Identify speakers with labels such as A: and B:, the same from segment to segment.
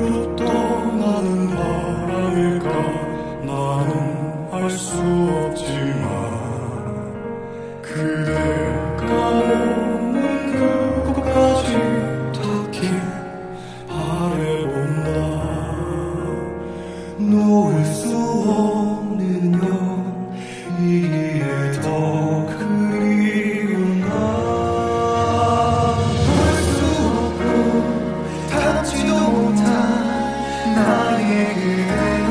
A: 로 떠나는 바람일까? 나는 알 수 없지만 그대가 오는 그곳까지 닿길 바래본다. 놓을 수 없는 여 나의 그대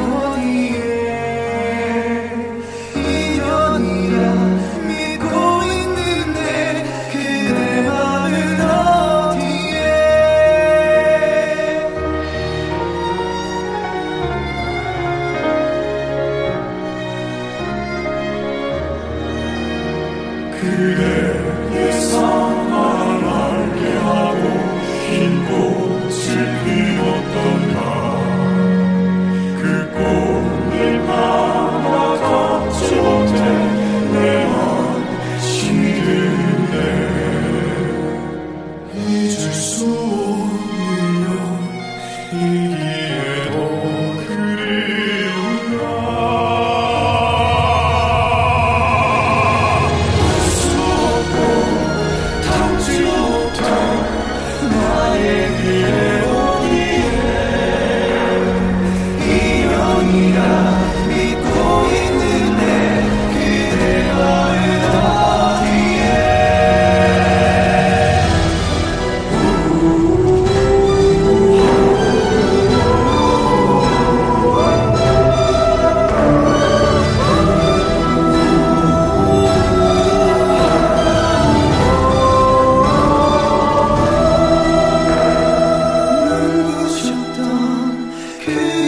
A: sua. Could